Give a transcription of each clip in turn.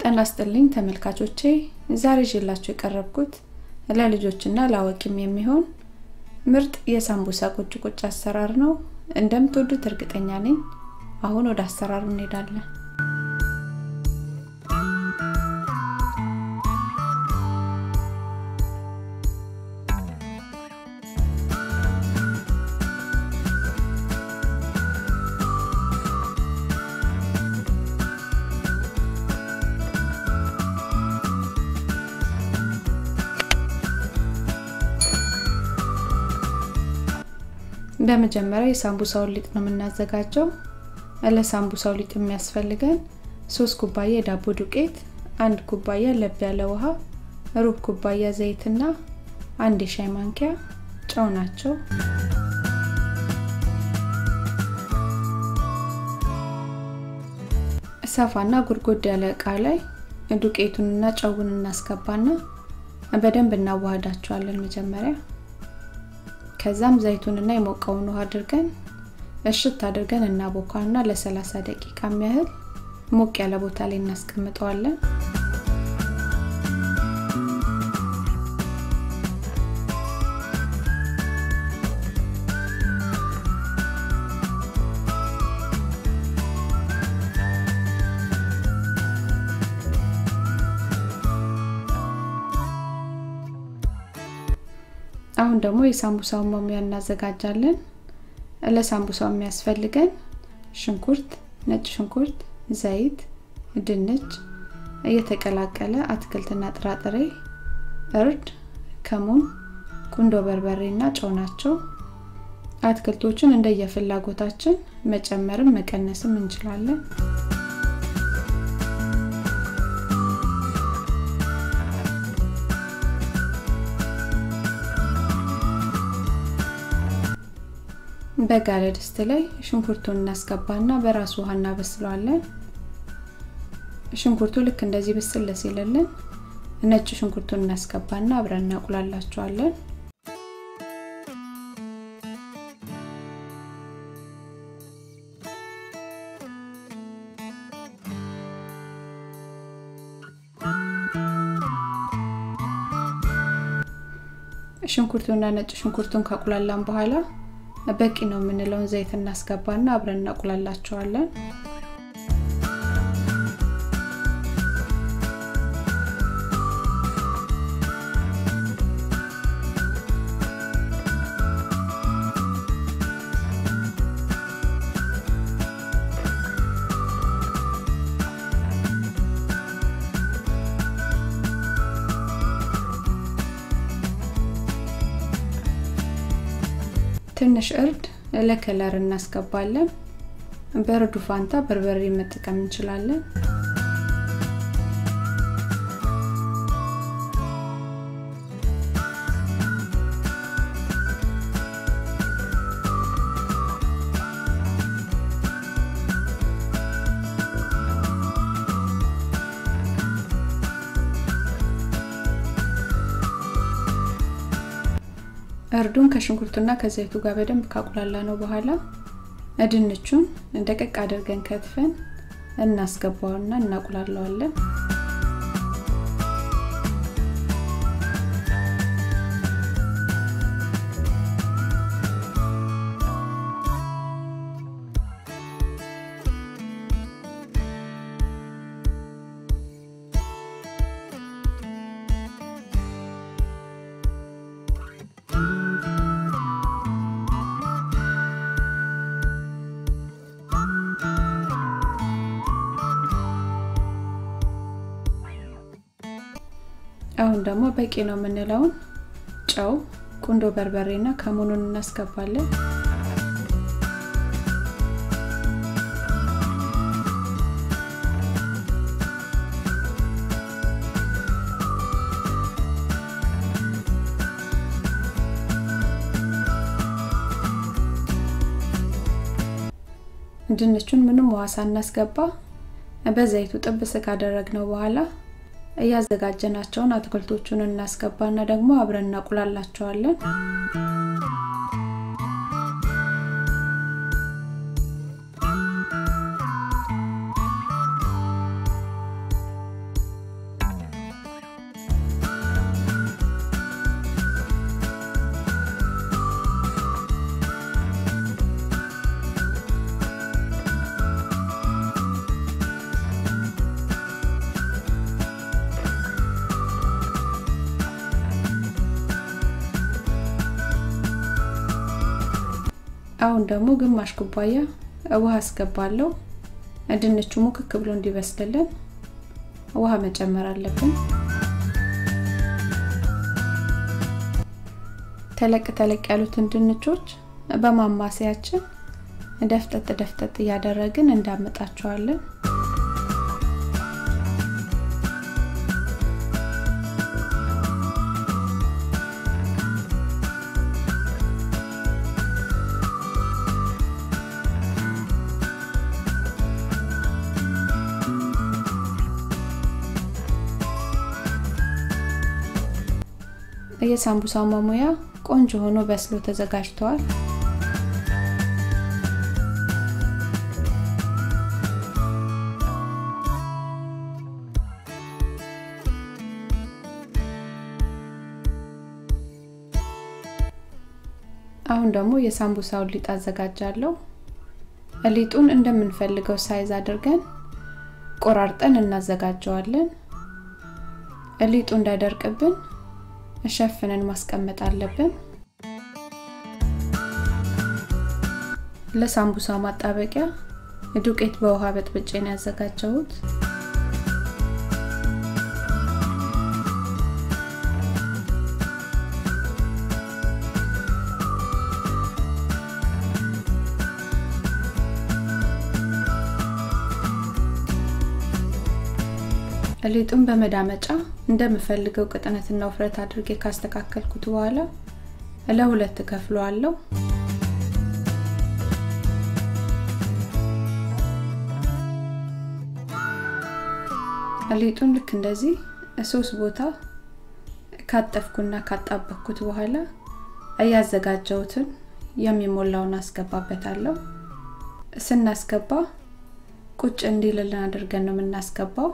ጤና ይስጥልኝ ተመልካቾቼ። ዛሬ ይዤላችሁ የቀረብኩት ለልጆችና ለአዋቂም የሚሆን ምርጥ የሳምቡሳ ቁጭ ቁጭ አሰራር ነው። እንደምትወዱት እርግጠኛ ነኝ። አሁን ወደ አሰራሩ እንሄዳለን በመጀመሪያ የሳምቡሳውን ሊጥ ነው የምናዘጋጀው። ለሳምቡሳው ሊጥ የሚያስፈልገን ሶስት ኩባያ የዳቦ ዱቄት አንድ ኩባያ ለብ ያለ ውሃ ሩብ ኩባያ ዘይትና አንድ የሻይ ማንኪያ ጨው ናቸው። ሰፋና ጉድጎድ ያለ እቃ ላይ ዱቄቱንና ጨውን እናስገባና በደንብ እናዋህዳቸዋለን መጀመሪያ ከዛም ዘይቱንና የሞቀውን ውሃ አድርገን እሽት አድርገን እናቦካና ለ30 ደቂቃ የሚያህል ሞቅ ያለ ቦታ ላይ እናስቀምጠዋለን አሁን ደግሞ የሳምቡሳውን መሙያ እናዘጋጃለን። ለሳምቡሳው የሚያስፈልገን ሽንኩርት ነጭ ሽንኩርት ዘይት ድንች እየተቀላቀለ አትክልትና ጥራጥሬ እርድ ከሙን ቁንዶ በርበሬ እና ጨው ናቸው። አትክልቶችን እንደየፍላጎታችን መጨመርም መቀነስም እንችላለን በጋለ ድስት ላይ ሽንኩርቱን እናስገባና በራሱ ውሃ እናበስለዋለን። ሽንኩርቱ ልክ እንደዚህ ብስል ሲልልን ነጭ ሽንኩርቱን እናስገባና አብረን እናቁላላቸዋለን። ሽንኩርቱና ነጭ ሽንኩርቱን ካቁላላን በኋላ በቂ ነው የምንለውን ዘይት እናስገባና አብረን እናቁላላቸዋለን ትንሽ እርድ ለከለር እናስገባለን። በእርዱ ፋንታ በርበሬ መጠቀም እንችላለን እርዱን ከሽንኩርቱና ከዘይቱ ጋር በደንብ ካቁላላ ነው በኋላ ድንቹን ደቀቅ አድርገን ከትፈን እናስገባውና እናቁላለዋለን አሁን ደግሞ በቂ ነው የምንለውን ጨው ቁንዶ በርበሬ እና ከሙኑን እናስገባለን። ድንቹን ምንም ውሃ ሳናስገባ በዘይቱ ጥብስ ካደረግነው በኋላ እያዘጋጀናቸውን አትክልቶቹን እናስገባና ደግሞ አብረን እናቁላላቸዋለን አሁን ደግሞ ግማሽ ኩባያ ውሃ አስገባለሁ። ድንቹ ሙክክ ብሎ እንዲበስልልን ውሃ መጨመር አለብን። ተለቅ ተለቅ ያሉትን ድንቾች በማማሰያችን ደፍጠጥ ደፍጠጥ እያደረግን እንዳመጣቸዋለን። የሳምቡሳ ማሙያ ቆንጆ ሆኖ በስሎ ተዘጋጅተዋል። አሁን ደግሞ የሳምቡሳውን ሊጥ አዘጋጃለሁ። ሊጡን እንደምንፈልገው ሳይዝ አድርገን ቆራርጠን እናዘጋጀዋለን። ሊጡ እንዳይደርቅብን ሸፍነን ማስቀመጥ አለብን። ለሳምቡሳ ማጣበቂያ ዱቄት በውሃ በጥብጬ ነው ያዘጋጀሁት። ሊጡን በመዳመጫ እንደምፈልገው ቅጥነትና ውፍረት አድርጌ ካስተካከልኩት በኋላ ለሁለት ከፍለዋለሁ። ሊጡን ልክ እንደዚህ ሶስት ቦታ ካጠፍኩና ካጣበኩት በኋላ እያዘጋጀሁትን የሚሞላውን አስገባበታለሁ። ስናስገባ ቁጭ እንዲልልን አድርገን ነው የምናስገባው።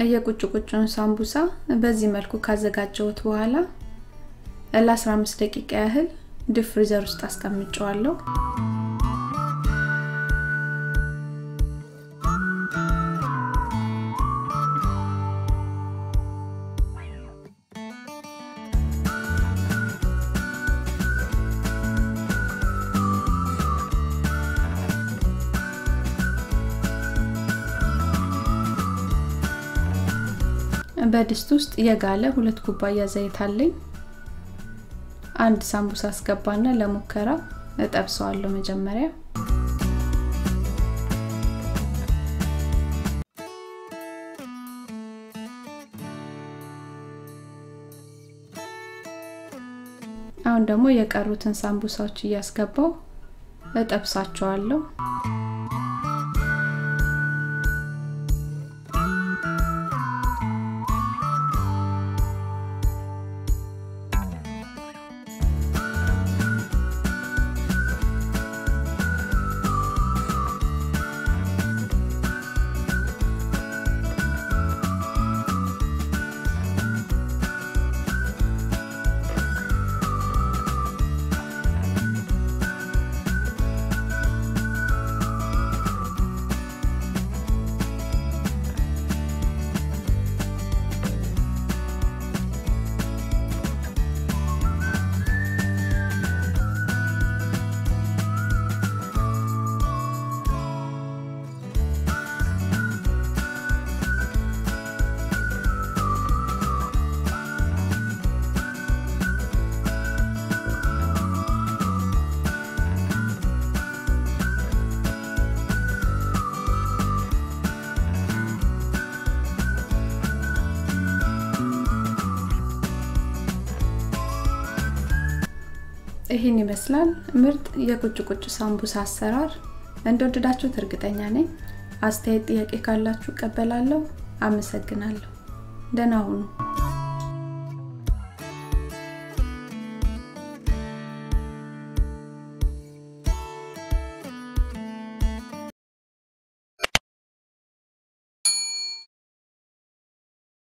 የቁጭ ቁጭን ሳምቡሳ በዚህ መልኩ ካዘጋጀሁት በኋላ ለ15 ደቂቃ ያህል deep freezer ውስጥ አስቀምጨዋለሁ። በድስት ውስጥ የጋለ ሁለት ኩባያ ዘይት አለኝ። አንድ ሳምቡሳ አስገባና ለሙከራ እጠብሰዋለሁ መጀመሪያ። አሁን ደግሞ የቀሩትን ሳምቡሳዎች እያስገባው እጠብሳቸዋለሁ። ይህን ይመስላል ምርጥ የቁጭ ቁጭ ሳምቡሳ አሰራር። እንደወደዳችሁት እርግጠኛ ነኝ። አስተያየት፣ ጥያቄ ካላችሁ እቀበላለሁ። አመሰግናለሁ። ደህና ሁኑ።